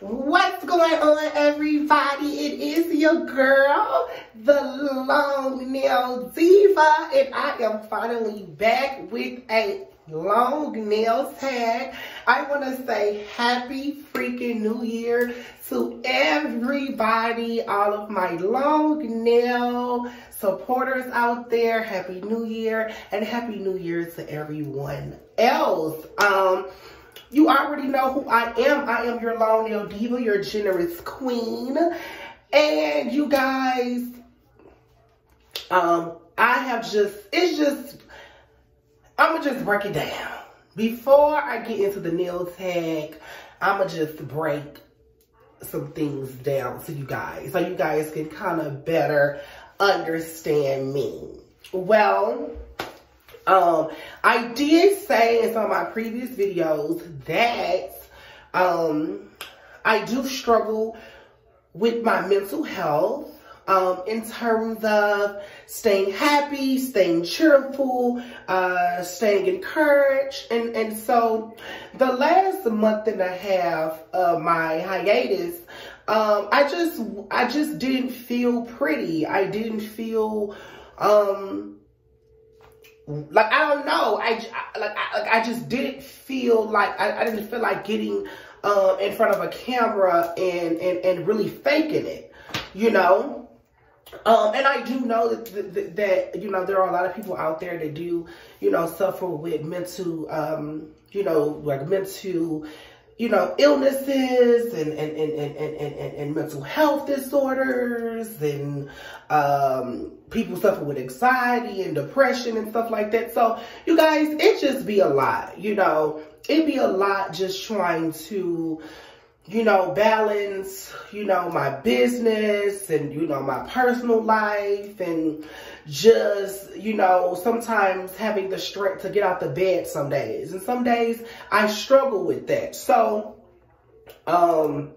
What's going on, everybody? It is your girl, the Long Nail Diva, and I am finally back with a long nail tag. I want to say happy freaking new year to everybody, all of my long nail supporters out there. Happy new year and happy new year to everyone else. Um, you already know who I am. I am your long nail diva, your generous queen. And you guys, um, I have just, it's just, I'm going to just break it down. Before I get into the nail tag, I'm going to just break some things down to you guys so you guys can kind of better understand me. Well, um, I did say in some of my previous videos that um, I do struggle with my mental health um, in terms of staying happy, staying cheerful, uh, staying encouraged. And, and so the last month and a half of my hiatus, um, I just, I just didn't feel pretty. I didn't feel, um, like I don't know. I, I like I, like I just didn't feel like I, I didn't feel like getting um in front of a camera and and and really faking it, you know. Um, and I do know that, that, that, you know, there are a lot of people out there that do, you know, suffer with mental, um, you know, like mental you know, illnesses and, and, and, and, and, and, and mental health disorders and um, people suffer with anxiety and depression and stuff like that. So you guys, it just be a lot, you know, it be a lot just trying to, you know, balance, you know, my business and, you know, my personal life and, just, you know, sometimes having the strength to get out the bed some days. And some days I struggle with that. So, um,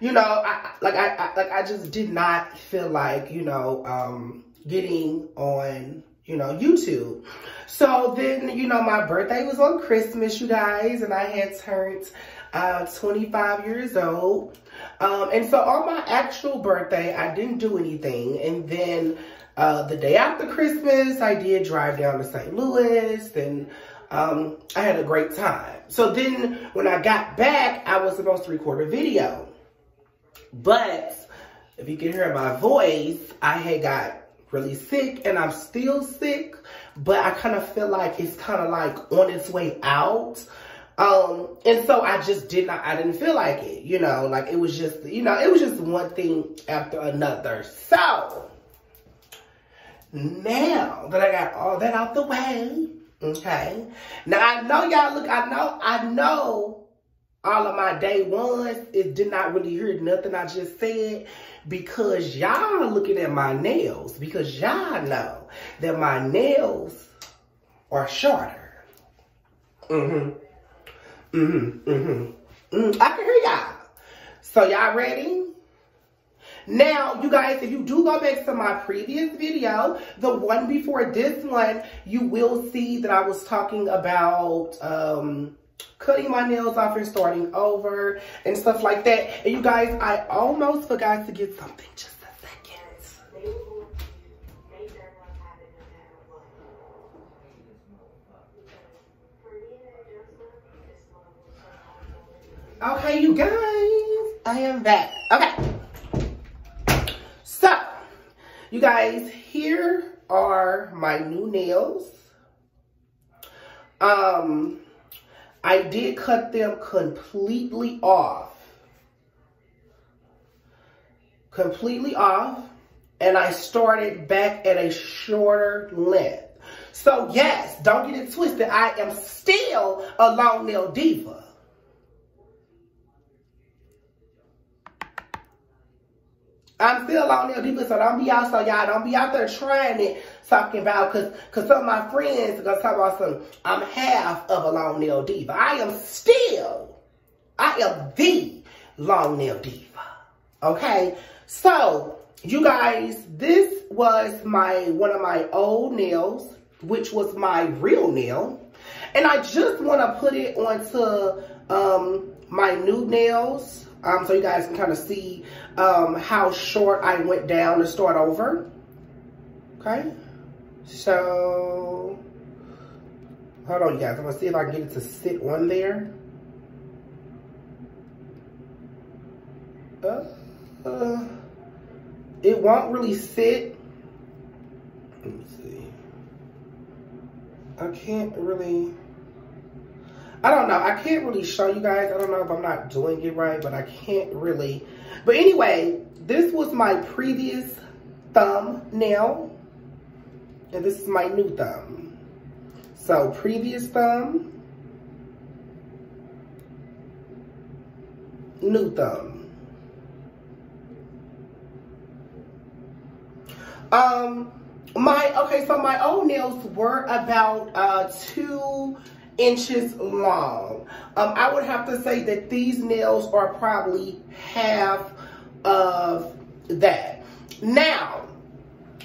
you know, I, like I, I, like I just did not feel like, you know, um, getting on, you know, YouTube. So then, you know, my birthday was on Christmas, you guys, and I had turned uh, 25 years old. Um, and so on my actual birthday, I didn't do anything. And then uh, the day after Christmas, I did drive down to St. Louis and um, I had a great time. So then when I got back, I was supposed to record a video. But if you can hear my voice, I had got really sick and I'm still sick, but I kind of feel like it's kind of like on its way out. Um, and so I just did not, I didn't feel like it, you know, like it was just, you know, it was just one thing after another. So now that I got all that out the way, okay. Now I know y'all look, I know, I know all of my day ones, it did not really hear nothing I just said because y'all looking at my nails because y'all know that my nails are shorter. Mm-hmm. Mm-hmm. Mm-hmm. Mm, I can hear y'all. So y'all ready? Now, you guys, if you do go back to my previous video, the one before this one, you will see that I was talking about um, cutting my nails off and starting over and stuff like that. And you guys, I almost forgot to get something. Just Okay, you guys, I am back. Okay. So, you guys, here are my new nails. Um, I did cut them completely off. Completely off. And I started back at a shorter length. So yes, don't get it twisted. I am still a long nail diva. I'm still on there, people, so don't be out, so y'all don't be out there trying it, talking about, cause, cause some of my friends are gonna talk about some, I'm half of a long nail diva. I am still, I am the long nail diva, okay? So, you guys, this was my, one of my old nails, which was my real nail. And I just want to put it onto um, my new nails um, so you guys can kind of see um, how short I went down to start over. Okay, so hold on, you guys. I'm gonna see if I can get it to sit on there. Uh, uh, it won't really sit. Let me see. I can't really. I don't know. I can't really show you guys. I don't know if I'm not doing it right, but I can't really. But anyway, this was my previous thumbnail. And this is my new thumb. So previous thumb. New thumb. Um, my, okay, so my old nails were about uh, two inches long. Um, I would have to say that these nails are probably half of that. Now,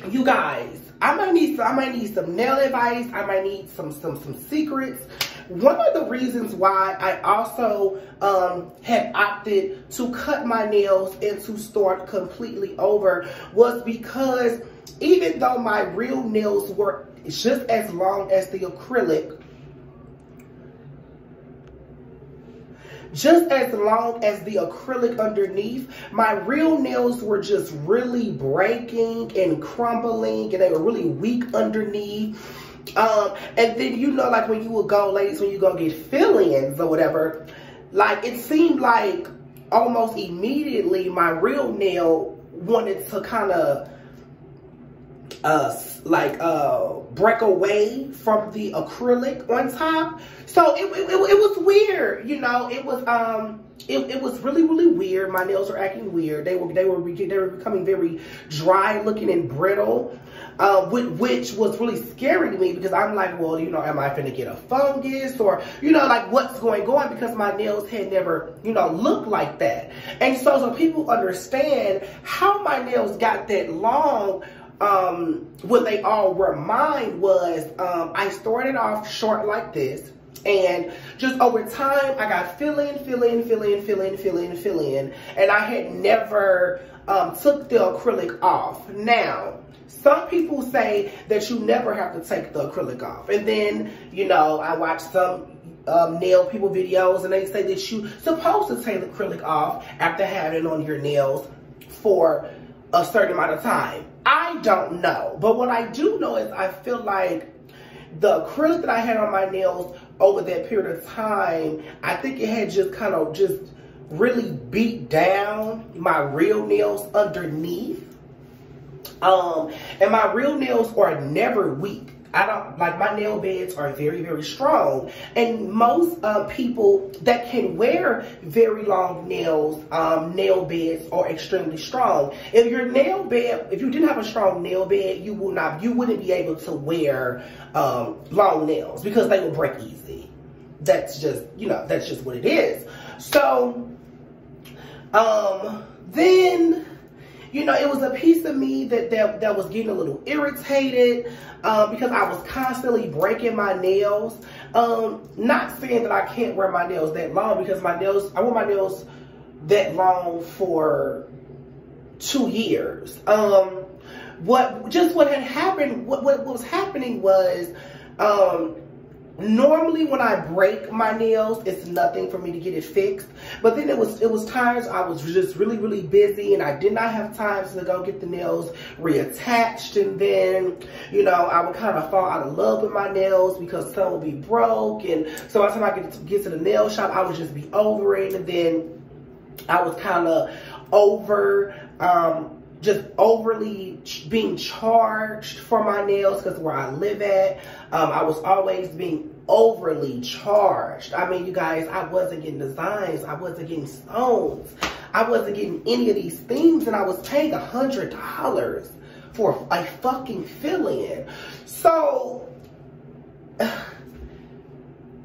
you guys, I might need some, I might need some nail advice. I might need some some some secrets. One of the reasons why I also um, had opted to cut my nails and to start completely over was because even though my real nails were just as long as the acrylic, just as long as the acrylic underneath, my real nails were just really breaking and crumbling and they were really weak underneath. Um, and then, you know, like when you would go, ladies, when you go get fill-ins or whatever, like it seemed like almost immediately my real nail wanted to kind of uh, like uh, break away from the acrylic on top. So it, it, it, was weird, you know, it was, um, it, it was really, really weird. My nails were acting weird. They were, they were, they were becoming very dry looking and brittle. Uh, which was really scary to me because I'm like, well, you know, am I finna get a fungus or, you know, like what's going on because my nails had never, you know, looked like that. And so, so people understand how my nails got that long um, what they all were mine was um, I started off short like this. And just over time, I got fill in, fill in, fill in, fill in, fill in, fill in. And I had never um, took the acrylic off. Now, some people say that you never have to take the acrylic off. And then, you know, I watched some um, nail people videos and they say that you supposed to take the acrylic off after having it on your nails for a certain amount of time. I don't know. But what I do know is I feel like the acrylic that I had on my nails over that period of time, I think it had just kind of just really beat down my real nails underneath. Um, and my real nails are never weak. I don't like my nail beds are very, very strong. And most uh, people that can wear very long nails, um, nail beds are extremely strong. If your nail bed, if you didn't have a strong nail bed, you will not, you wouldn't be able to wear um, long nails because they will break easy. That's just, you know, that's just what it is. So, um, then you know, it was a piece of me that, that, that was getting a little irritated um, because I was constantly breaking my nails. Um, not saying that I can't wear my nails that long because my nails, I wear my nails that long for two years. Um, what, just what had happened, what, what, what was happening was, um, Normally when I break my nails, it's nothing for me to get it fixed. But then it was it was times I was just really, really busy and I did not have time to go get the nails reattached. And then, you know, I would kind of fall out of love with my nails because some would be broke. And so by the time I get to, get to the nail shop, I would just be over it. And then I was kind of over um, just overly being charged for my nails because where I live at, um, I was always being overly charged. I mean, you guys, I wasn't getting designs. I wasn't getting stones. I wasn't getting any of these things and I was paying a hundred dollars for a fucking fill-in. So it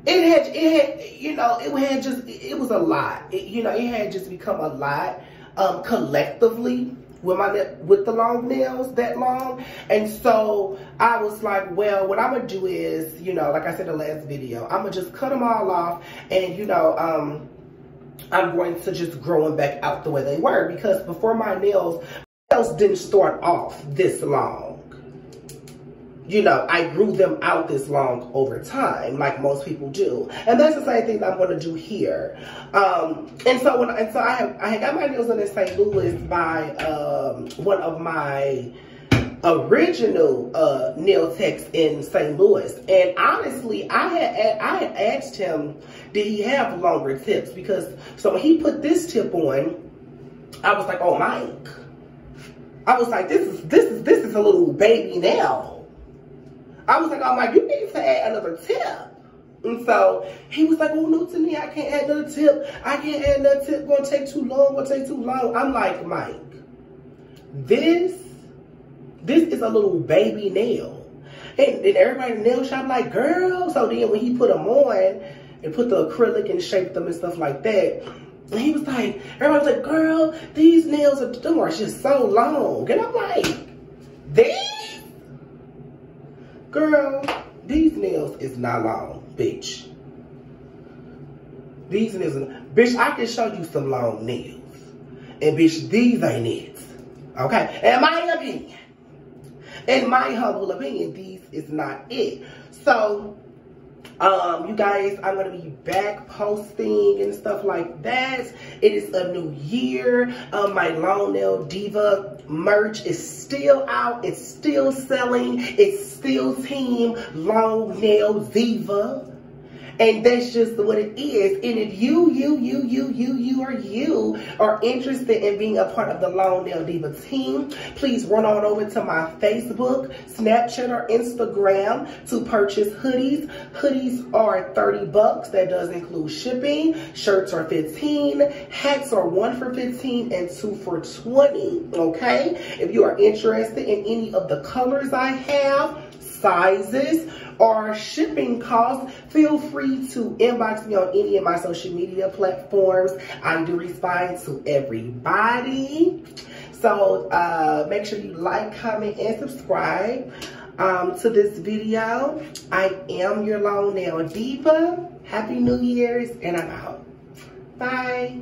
had, it had, you know, it had just, it was a lot. It, you know, it had just become a lot um, collectively with my with the long nails that long. And so i was like well what i'm gonna do is you know like i said in the last video i'm gonna just cut them all off and you know um I'm going to just grow them back out the way they were because before my nails, my nails didn't start off this long you know, I grew them out this long over time, like most people do. And that's the same thing I'm going to do here. Um, and so when, and so I have, I got my nails in St. Louis by, um, one of my original, uh, nail techs in St. Louis. And honestly, I had, I had asked him, did he have longer tips? Because, so when he put this tip on, I was like, oh, Mike. I was like, this is, this is, this is a little baby nail I was like, oh, I'm like, you need to add another tip. And so he was like, oh, no, to me, I can't add another tip. I can't add another tip. Gonna take too long. Gonna take too long. I'm like, Mike, this, this is a little baby nail. And, and everybody in the nail shop like, girl. So then when he put them on and put the acrylic and shaped them and stuff like that, and he was like, everybody was like, girl, these nails are, are just so long. And I'm like, these? Girl, these nails is not long, bitch. These nails, bitch, I can show you some long nails. And bitch, these ain't it. Okay? In my opinion, in my humble opinion, these is not it. So, um, you guys, I'm to be back posting and stuff like that. It is a new year. Um, my Long Nail Diva merch is still out. It's still selling. It's still Team Long Nail Diva. And that's just what it is. And if you, you, you, you, you, you, or you are interested in being a part of the Long Nail Diva team, please run on over to my Facebook, Snapchat, or Instagram to purchase hoodies. Hoodies are 30 bucks. That does include shipping. Shirts are 15. Hats are one for 15 and two for 20. Okay? If you are interested in any of the colors I have, sizes, or shipping costs, feel free to inbox me on any of my social media platforms. I do respond to everybody. So uh, make sure you like, comment, and subscribe um, to this video. I am your long nail diva. Happy New Year's, and I'm out. Bye.